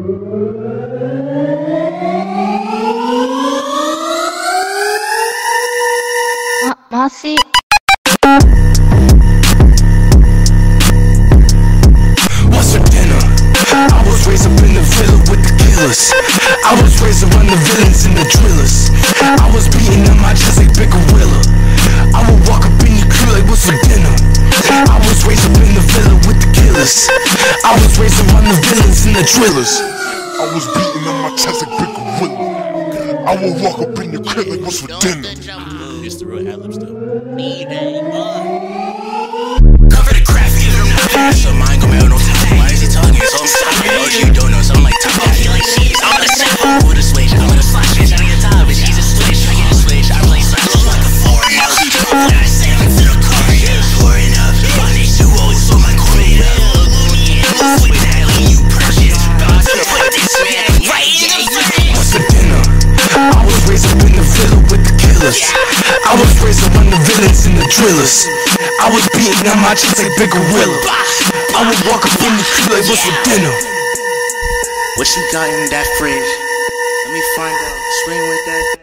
What's for dinner? I was raised up in the villa with the killers. I was raised around the villains and the drillers. I was beating on my chest like big gorilla. I would walk up in your crib like what's for dinner? I was raised up in the villa with the killers. I was raised around the villains and the drillers. I was beating on my chest like big gorilla. I would walk up in your crib like what's for dinner? It's the real ad lib stuff. I was raised around the villains and the drillers. I was beating on my chest like big gorilla. I would walk up in the crib like what's for dinner? What you got in that fridge? Let me find out. Swing with that.